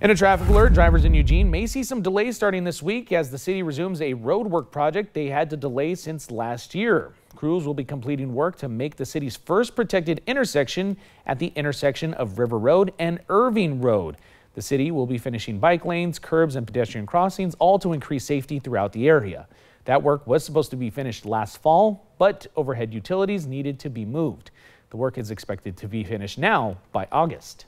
In a traffic alert, drivers in Eugene may see some delays starting this week as the city resumes a roadwork project they had to delay since last year. Crews will be completing work to make the city's first protected intersection at the intersection of River Road and Irving Road. The city will be finishing bike lanes, curbs, and pedestrian crossings, all to increase safety throughout the area. That work was supposed to be finished last fall, but overhead utilities needed to be moved. The work is expected to be finished now by August.